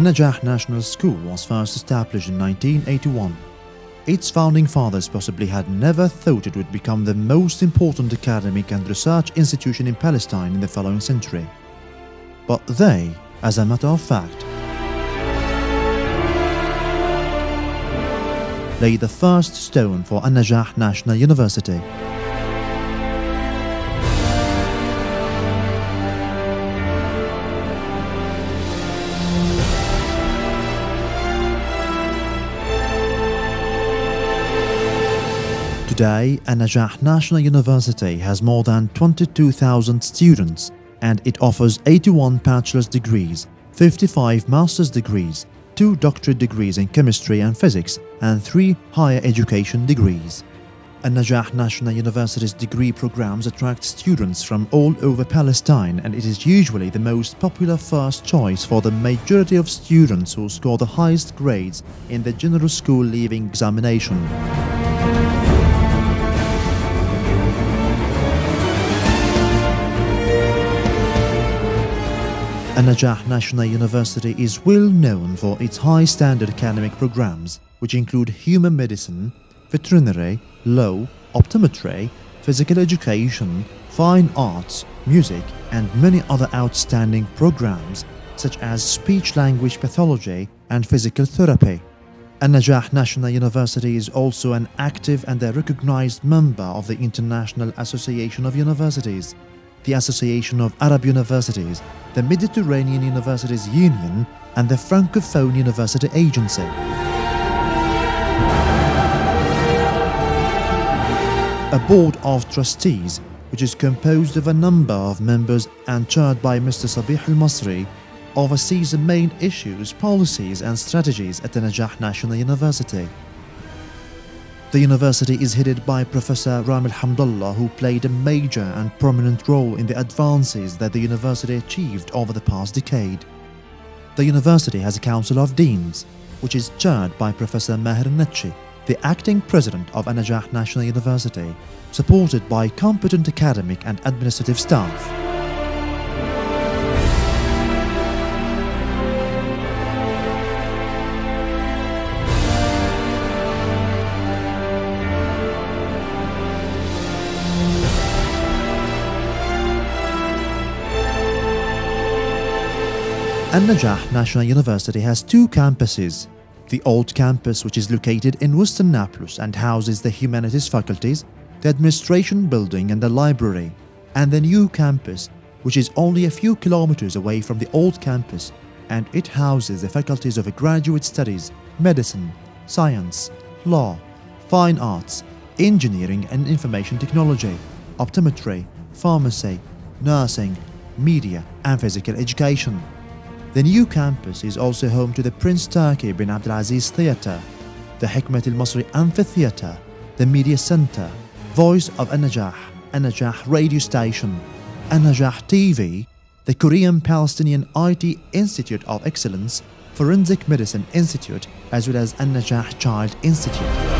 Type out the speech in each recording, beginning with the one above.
An-Najah National School was first established in 1981. Its founding fathers possibly had never thought it would become the most important academic and research institution in Palestine in the following century. But they, as a matter of fact, laid the first stone for An-Najah National University. Today, An-Najah National University has more than 22,000 students and it offers 81 bachelor's degrees, 55 master's degrees, 2 doctorate degrees in chemistry and physics, and 3 higher education degrees. An-Najah National University's degree programs attract students from all over Palestine and it is usually the most popular first choice for the majority of students who score the highest grades in the general school leaving examination. An-Najah National University is well known for its high standard academic programs, which include human medicine, veterinary, law, optometry, physical education, fine arts, music, and many other outstanding programs such as speech language pathology and physical therapy. An-Najah National University is also an active and a recognized member of the International Association of Universities, the Association of Arab Universities, the Mediterranean Universities Union, and the Francophone University Agency. A board of trustees, which is composed of a number of members and chaired by Mr. Sabih Al Masri, oversees the main issues, policies, and strategies at the Najah National University. The university is headed by Professor Ramil Hamdallah, who played a major and prominent role in the advances that the university achieved over the past decade. The university has a Council of Deans, which is chaired by Professor Maher Natsheh, the acting president of An-Najah National University, supported by competent academic and administrative staff. An-Najah National University has two campuses. The old campus, which is located in Western Nablus and houses the humanities faculties, the administration building and the library, and the new campus, which is only a few kilometers away from the old campus, and it houses the faculties of graduate studies, medicine, science, law, fine arts, engineering and information technology, optometry, pharmacy, nursing, media, and physical education. The new campus is also home to the Prince Turki bin Abdulaziz Theatre, the Hikmat al Masri Amphitheatre, the Media Center, Voice of An-Najah, An-Najah Radio Station, An-Najah TV, the Korean Palestinian IT Institute of Excellence, Forensic Medicine Institute, as well as An-Najah Child Institute.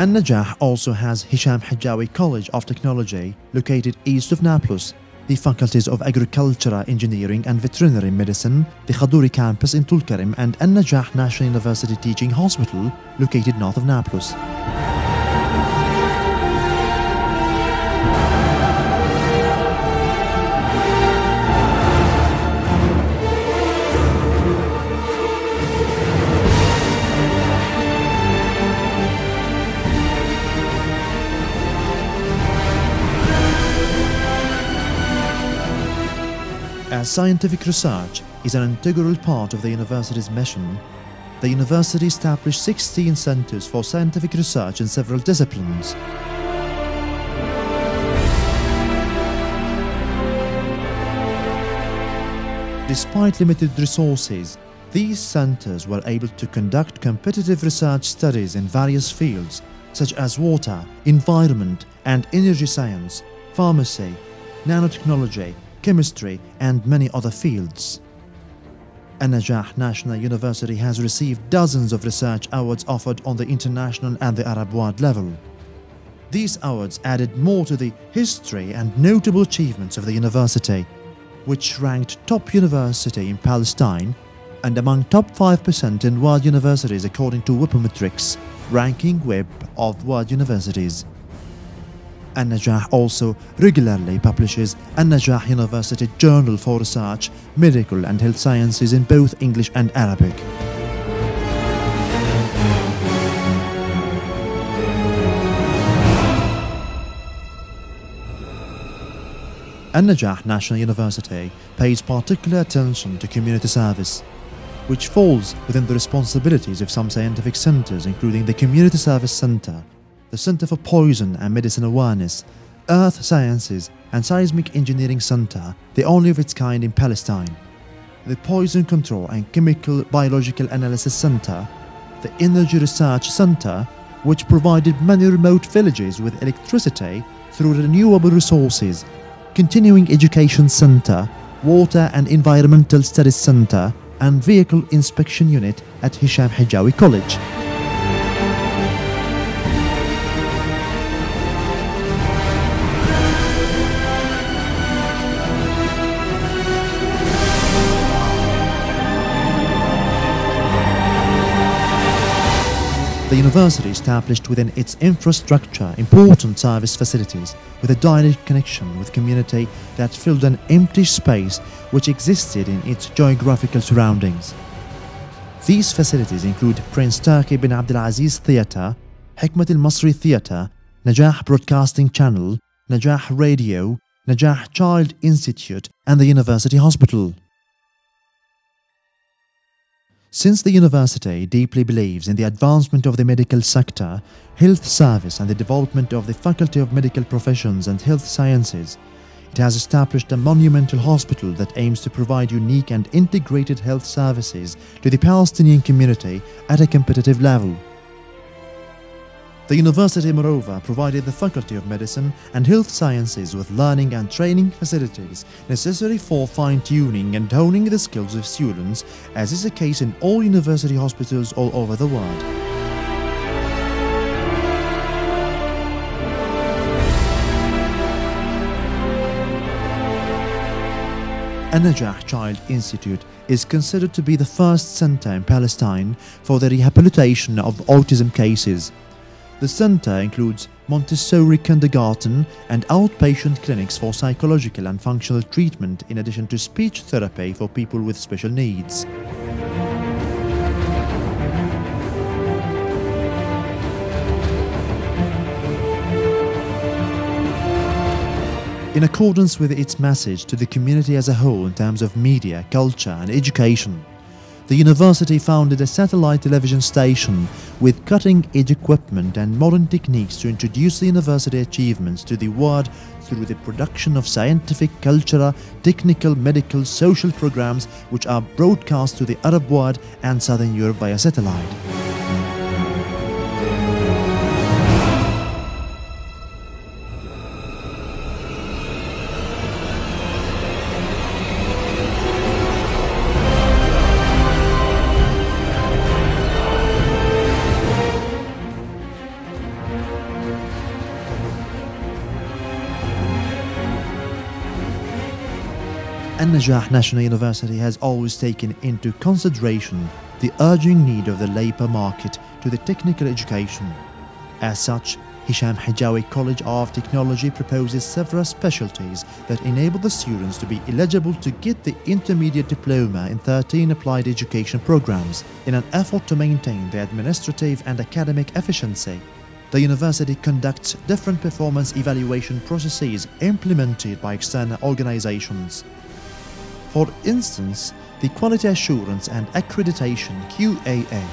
An-Najah also has Hisham Hijjawi College of Technology, located east of Nablus, the faculties of Agricultural Engineering and Veterinary Medicine, the Khaduri campus in Tulkarim, and An-Najah National University Teaching Hospital, located north of Nablus. As scientific research is an integral part of the university's mission, the university established 16 centers for scientific research in several disciplines. Despite limited resources, these centers were able to conduct competitive research studies in various fields such as water, environment and energy science, pharmacy, nanotechnology, chemistry, and many other fields. An-Najah National University has received dozens of research awards offered on the international and the Arab world level. These awards added more to the history and notable achievements of the university. which ranked top university in Palestine and among top 5% in world universities according to Webometrics ranking web of world universities. An-Najah also regularly publishes An-Najah University Journal for Research, Medical and Health Sciences in both English and Arabic. An-Najah National University pays particular attention to community service, which falls within the responsibilities of some scientific centers including the Community Service Center, the Center for Poison and Medicine Awareness, Earth Sciences and Seismic Engineering Center, the only of its kind in Palestine, the Poison Control and Chemical Biological Analysis Center, the Energy Research Center, which provided many remote villages with electricity through renewable resources Continuing Education Center, Water and Environmental Studies Center, and Vehicle Inspection Unit at Hisham Hijjawi College. The university established within its infrastructure important service facilities with a direct connection with community that filled an empty space which existed in its geographical surroundings. These facilities include Prince Turki bin Abdulaziz Theatre, Hikmat al-Masri Theatre, Najah Broadcasting Channel, Najah Radio, Najah Child Institute and the University Hospital. Since the university deeply believes in the advancement of the medical sector, health service and the development of the Faculty of Medical Professions and Health Sciences, it has established a monumental hospital that aims to provide unique and integrated health services to the Palestinian community at a competitive level. The university, moreover, provided the Faculty of Medicine and Health Sciences with learning and training facilities necessary for fine-tuning and honing the skills of students, as is the case in all university hospitals all over the world. An-Najah Child Institute is considered to be the first center in Palestine for the rehabilitation of autism cases the center includes Montessori kindergarten and outpatient clinics for psychological and functional treatment in addition to speech therapy for people with special needs. In accordance with its message to the community as a whole in terms of media, culture and education, the university founded a satellite television station with cutting-edge equipment and modern techniques to introduce the university achievements to the world through the production of scientific, cultural, technical, medical, social programs which are broadcast to the Arab world and Southern Europe via satellite. An-Najah National University has always taken into consideration the urging need of the labour market to the technical education. As such, Hisham Hijjawi College of Technology proposes several specialties that enable the students to be eligible to get the intermediate diploma in 13 applied education programs in an effort to maintain the administrative and academic efficiency. The university conducts different performance evaluation processes implemented by external organizations. For instance, the Quality Assurance and Accreditation QAA,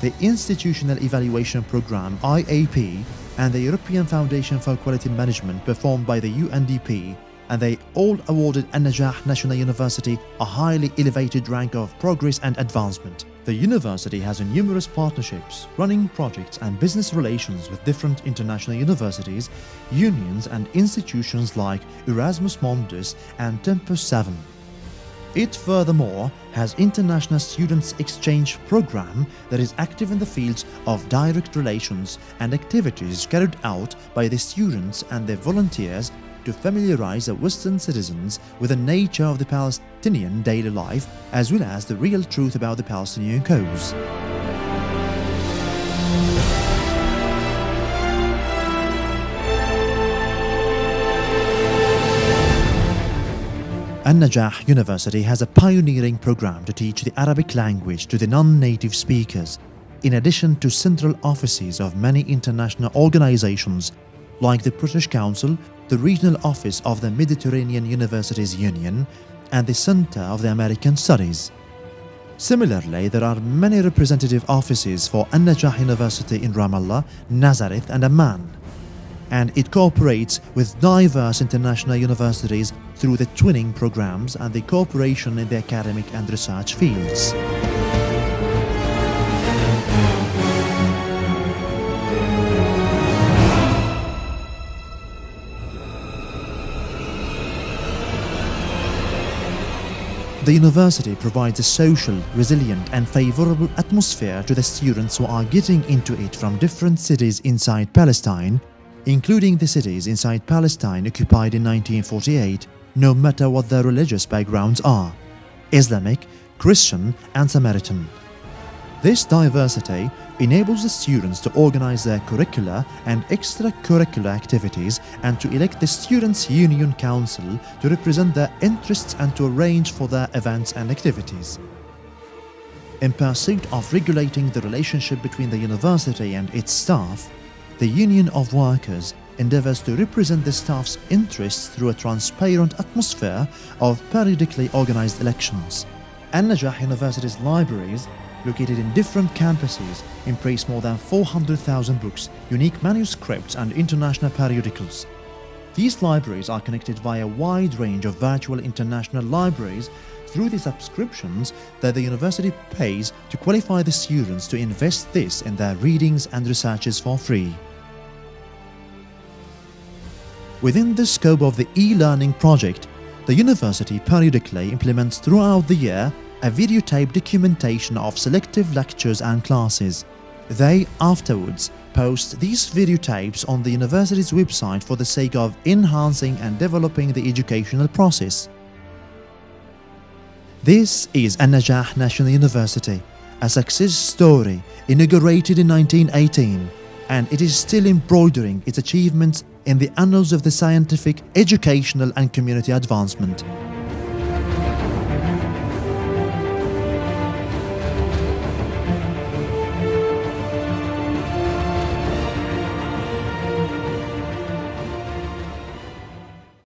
the Institutional Evaluation Program IAP, and the European Foundation for Quality Management performed by the UNDP, and they all awarded An-Najah National University a highly elevated rank of progress and advancement. The university has numerous partnerships, running projects and business relations with different international universities, unions and institutions like Erasmus Mundus and Tempus 7. It furthermore has international students exchange program that is active in the fields of direct relations and activities carried out by the students and their volunteers to familiarize the Western citizens with the nature of the Palestinian daily life as well as the real truth about the Palestinian cause. An-Najah University has a pioneering program to teach the Arabic language to the non-native speakers, in addition to central offices of many international organizations like the British Council, the Regional Office of the Mediterranean Universities Union, and the Center of the American Studies. Similarly, there are many representative offices for An-Najah University in Ramallah, Nazareth and Amman and it cooperates with diverse international universities through the twinning programs and the cooperation in the academic and research fields. The university provides a social, resilient and favorable atmosphere to the students who are getting into it from different cities inside Palestine including the cities inside Palestine occupied in 1948, no matter what their religious backgrounds are Islamic, Christian, and Samaritan. This diversity enables the students to organize their curricula and extracurricular activities and to elect the Students' Union Council to represent their interests and to arrange for their events and activities. In pursuit of regulating the relationship between the university and its staff, the Union of Workers endeavors to represent the staff's interests through a transparent atmosphere of periodically organized elections. An-Najah University's libraries, located in different campuses, embrace more than 400,000 books, unique manuscripts and international periodicals. These libraries are connected via a wide range of virtual international libraries through the subscriptions that the university pays to qualify the students to invest this in their readings and researches for free. Within the scope of the e-learning project, the university periodically implements throughout the year a videotape documentation of selective lectures and classes. They afterwards post these videotapes on the university's website for the sake of enhancing and developing the educational process. This is An-Najah National University, a success story inaugurated in 1918, and it is still embroidering its achievements in the annals of the scientific, educational and community advancement.